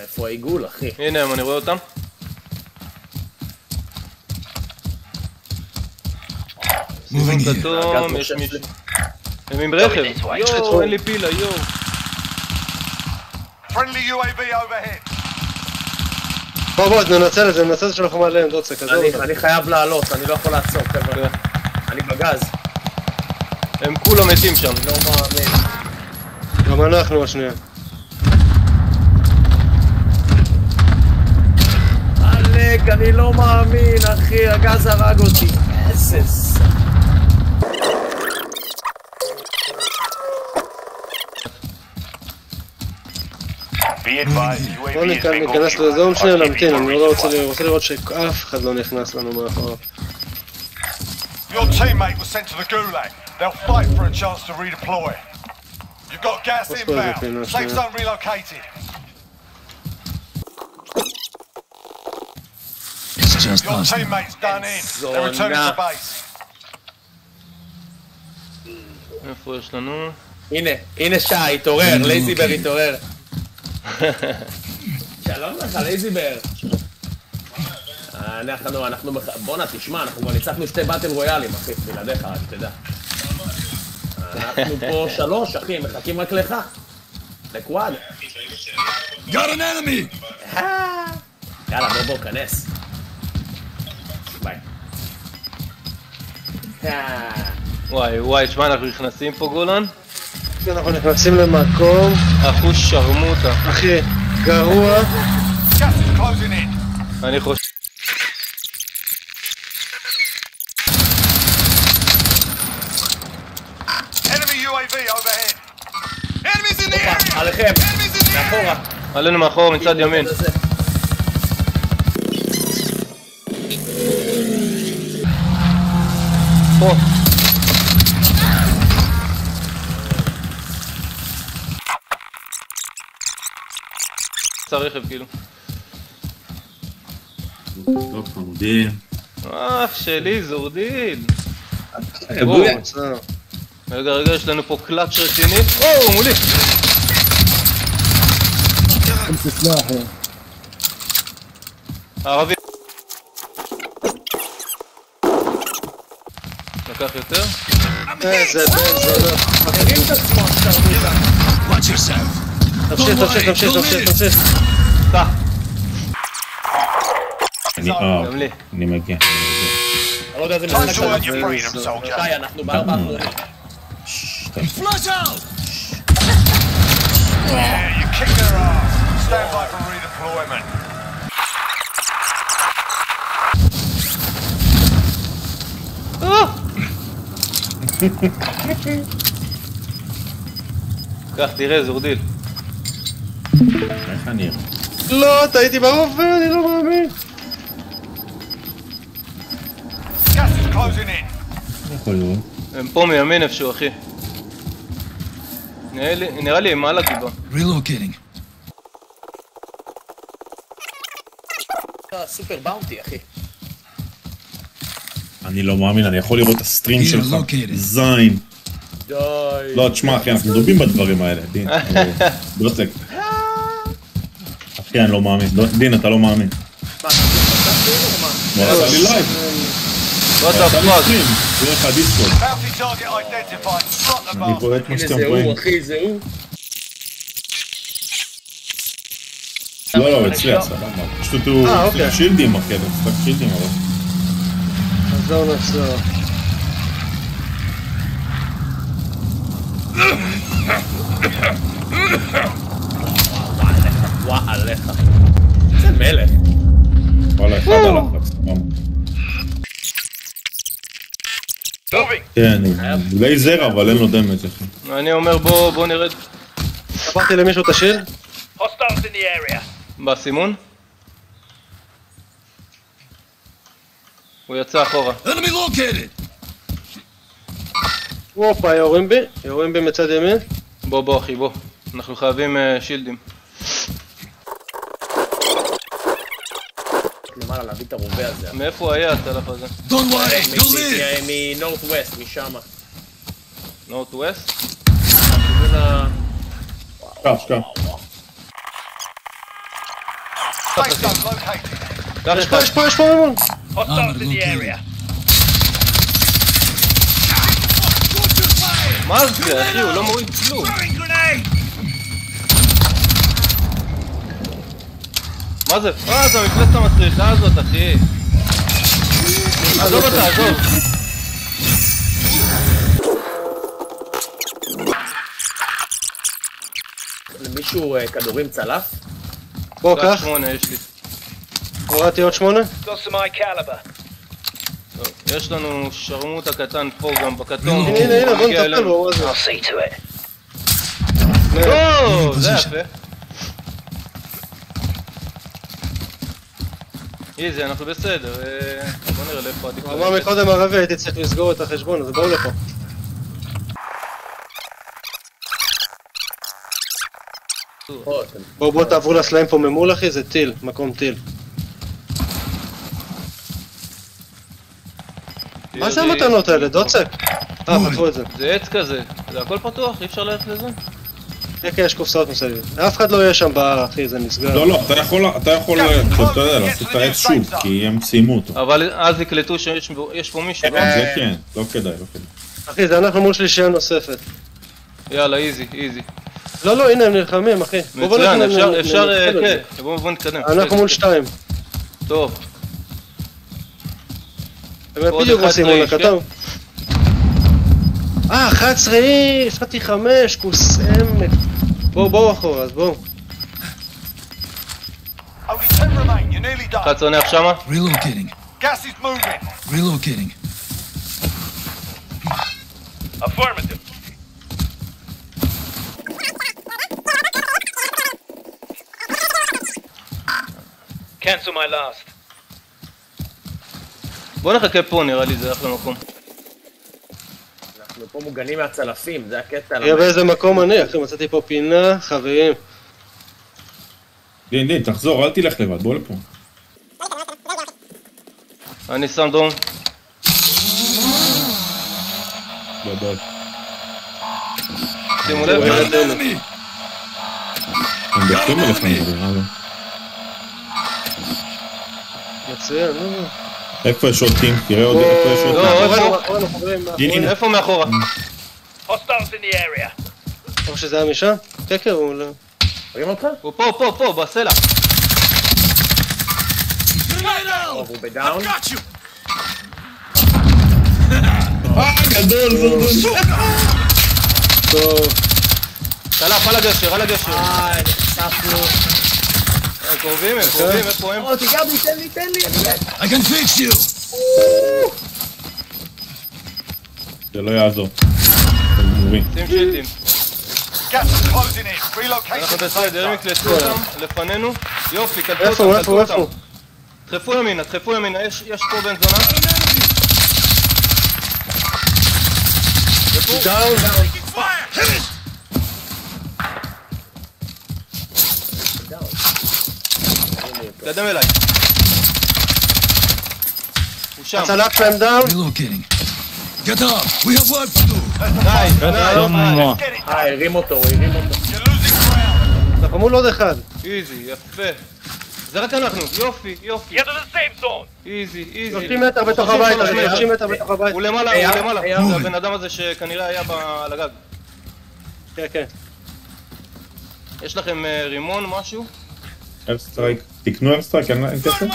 איפה העיגול, אחי? הנה הם, אני רואה אותם. יש מישהו. הם עם רכב. יואו, אין לי פילה, יואו. Friendly UAV overhead. בוא בוא, ננצל את זה, ננצל את זה שאנחנו מעליהם, דוצק, עזוב אותם. אני חייב לעלות, אני לא יכול לעצור, חבר'ה. אני בגז. הם כולם מתים שם. לא מאמין. גם אנחנו השנייה. עלק, אני לא מאמין, אחי, הגז הרג אותי. איזה ס... Be advised, בוא UAV is ניכנס שנייה, RTV נמתין, אני לא רוצה לראות שאף אחד לא נכנס לנו מאחורה. Your teammate was sent to the gulag. They'll fight for a chance to redeploy. You've got gas inbound. Safe zone relocated. It's just Your us. teammate's done in. They're returning to Zona. base. איפה יש לנו? הנה, הנה שי, התעורר, לייזיבר התעורר. שלום לך, לייזיבר. אנחנו, אנחנו, בואנה, תשמע, אנחנו כבר ניצחנו שתי באטל רויאלים, אחי, בלעדיך, רק תדע. אנחנו פה שלוש, אחי, מחכים רק לך. לקוואד. Got an enemy! יאללה, בוא בוא, כנס. ביי. אה, וואי וואי, תשמע, אנחנו נכנסים פה גולן? אנחנו נכנסים למקום, אחוז שרמוטה. אחי, גרוע. Gas is closing in. אני חושב... Enemy UAV overhead. Enemies in the area. עליכם. מאחורה. עלינו מאחור מצד ימין. פה. יצא רכב כאילו. טוב, חמודים. אח שלי, זורדיל. בויה. בסדר. רגע, רגע, יש לנו פה קלאץ' רציני. או, מולי. הערבי. לקח יותר? איזה בן זונה. הרים את עצמו, שרמוטה. Watch yourself. תמשיך, תמשיך, תמשיך, תמשיך, תמשיך. סע, אני, אה, גם לי. אני מגיע. אני לא יודע איזה Time משחק to earn אתה your freedom, soldier. שי, אנחנו בארבע אחרונים. Flush out! Yeah, you kick their ass. Stand by for redeployment. קח, תראה, זורדיל. איך אני... לא, טעיתי באופן, אני לא מאמין. הם פה מימין איפשהו, אחי. נראה לי- הם על הגבעה. Relocating. אה, סופר באונטי, אחי. אני לא מאמין, אני יכול לראות את הסטרים Here, שלך. located. זין. די. לא, תשמע, אחי, אנחנו מדברים בדברים האלה, דין. אה, דוסק. אחי, אני לא מאמין. דו- דין, אתה לא מאמין. מה, אתה? הוא עשה לי לייב. עשה לי הפאק. סטרים. דרך the אני. רואה את מה שאתם זה רואים. הוא, אחי, זה הוא. לא, לא, אצלי, סבבה. פשוט הוא אה, אוקיי. שילדים, אחי, הוא משחק שילדים, אבל... נחזור, נחזור. וואו, עליך. זה מלך. וואלה, אחד סבבה. Moving. כן, לייזר, אבל אין לו דמג', אחי. אני אומר בוא נרד עברתי למישהו את השיר? Hostiles in the area. בסימון. הוא יצא אחורה. Enemy located! הופה, יורים בי, יורים בי מצד ימין. בוא בוא אחי בוא. אנחנו חייבים אה, שילדים. למעלה להביא את הרובה הזה. מאיפה הוא היה הצלף הזה? Don't worry, you'll live! מנורט ווסט, משם. נורט ווסט? שכב, שכב. located. קח יש. פה, יש פה, יש פה ממון. Armored located. מה זה, אחי? הוא לא מוריד כלום. מה זה? מה זה המפלצת המצריכה הזאת, אחי? עזוב אותה, עזוב. למישהו כדורים צלף? בוא, קח. יש לי. הורדתי עוד שמונה. טוב, יש לנו שרמוטה קטן פה גם בכתום. הנה, הנה, הנה, בוא נטפל. בו, מה זה? או, זה Position. יפה. איזי, אנחנו בסדר. אה, בוא נראה לאיפה עדיף. הוא אמר מקודם ערבי, הייתי צריך לסגור את החשבון, אז בואו לפה. בואו בואו תעברו לסלעים פה ממול אחי, זה טיל, מקום טיל. מה זה המתנות האלה? דוצק? אה, פתחו את זה. זה עץ כזה. זה הכל פתוח? אי אפשר ללכת לזה? כן, כן, יש קופסאות מסביב. אף אחד לא יהיה שם בהר אחי, זה נסגר. לא, לא, אתה יכול, אתה יכול, אתה יודע, לעשות את העץ שוב, כי הם סיימו אותו. אבל אז יקלטו שיש פה מישהו. לא? זה כן, לא כדאי, לא כדאי. אחי, זה אנחנו מול שלישייה נוספת. יאללה, איזי, איזי. לא, לא, הנה הם נלחמים אחי. מצוין, אפשר, אפשר, אה, כן. בואו נתקדם. אנחנו מול שתיים. טוב. בדיוק עושים עונה לא כתב. אה, 11 איש! חטי 5! קוסמת! בואו, בואו אחורה, אז בואו. חצי עונה עכשיו שמה? רילוקטינג. Cancel my last. בוא נחכה פה, נראה לי זה אחלה מקום. אנחנו פה מוגנים מהצלפים, זה הקטע. תראה באיזה מקום אני, אחי, מצאתי פה פינה, חברים. דין, דין, תחזור, אל תלך לבד, בוא לפה. אני שם דרום. גדול. שימו לב. הם דוחים לי. מצוין, נו. איפה יש עוד טים? תראה עוד איפה יש עוד לא, טים. הנה. איפה מאחורה? The area. או שזה היה משם? כן, כן, הוא לא... רואים אותך? הוא פה, פה, פה, בסלע. טוב, הוא בדאון. You. גדול, זורדון. טוב. צלף, על הגשר, על הגשר. איי, נחשפנו. הם קרובים, הם קרובים, איפה הם? או, תיגע בי, תן לי, תן לי, אני מת. I can fix you. זה לא יעזור. שים שילדים. אנחנו בסדר. יקלטו אותם, לפנינו. יופי, קלטו אותם, קלטו? אותם. דחפו ימינה, דחפו ימינה, יש יש פה בן זונה. דחפו. תקדם אליי. הוא שם. הצלף שלהם דאון. Get up. We have work to do. די, די, די. Get it. אה, הרים אותו, הרים אותו. מול עוד אחד. איזי, יפה. זה רק אנחנו, יופי, יופי. To the safe zone. איזי, איזי. 30 מטר בתוך הבית, ושלוש מטר. 30 מטר בתוך הבית. הוא למעלה, הוא למעלה. היה. זה הבן אדם הזה שכנראה היה ב- על הגג. כן, כן. יש לכם אה, רימון, משהו? airstrike. תקנו airstrike, אין כסף?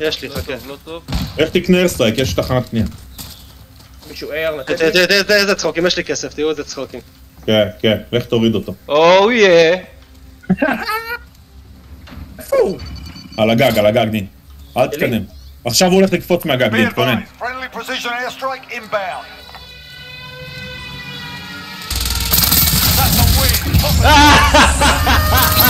יש לי, חכה. לא טוב. איך תקנה airstrike? יש תחנת קנייה. מישהו אייר לתת לי? תראה, איזה צחוקים, יש לי כסף, תראו איזה צחוקים. כן, כן, לך תוריד אותו. או יא. איפה הוא? על הגג, על הגג, דין. אל תתקדם. עכשיו הוא הולך לקפוץ מהגג, דין, תתכונן. advised.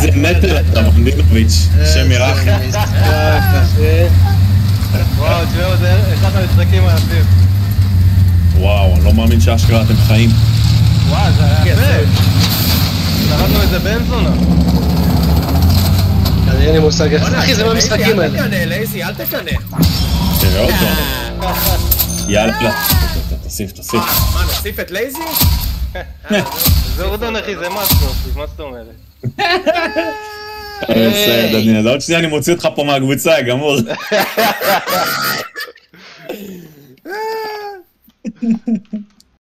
זה מטר אתה מנדינוביץ', השם ירחם. וואו, תשמעו, זה אחד המשחקים היפים. וואו, אני לא מאמין שאשכרה אתם חיים. וואו, זה היה יפה. שרדנו איזה בן זונה. אני אין לי מושג איך... אחי, זה מהמשחקים אל האלה. תקנא, לייזי, אל תקנא. תראה אותו. יאללה. תוסיף, תוסיף. מה, נוסיף את לייזי? זה אחי, זה masterpiece, מה זאת אומרת? בסדר, דניאל, עוד שנייה אני מוציא אותך פה מהקבוצה, גמור.